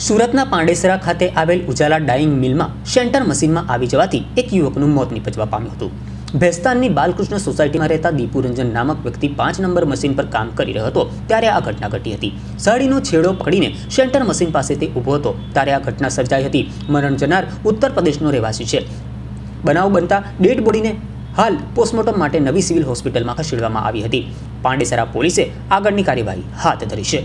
સુરતના પાંડેસરા ખાતે આવેલ ઉજાલા ડાઈંગ મિલમાં શેન્ટર મશીનમાં આવી જવાથી એક યુવકનું મોત નિપજવા પામ્યું હતું. ભેસ્તાનની બાલકૃષ્ણ સોસાયટીમાં રહેતા દીપુરંજન નામક વ્યક્તિ પાંચ નંબર મશીન પર કામ કરી રહ્યો હતો ત્યારે આ ઘટના ઘટી હતી. સાડીનો છેડો પકડીને શેન્ટર મશીન પાસેથી ઊભો હતો ત્યારે આ ઘટના સર્જાઈ હતી. મરણ જનાર ઉત્તર પ્રદેશનો રહેવાસી છે. બનાવ બનતા ડેડ બોડીને હાલ પોસ્ટમોર્ટમ માટે નવી સિવિલ હોસ્પિટલમાં ખસેડવામાં આવી હતી. પાંડેસરા પોલીસે આગળની કાર્યવાહી હાથ ધરી છે.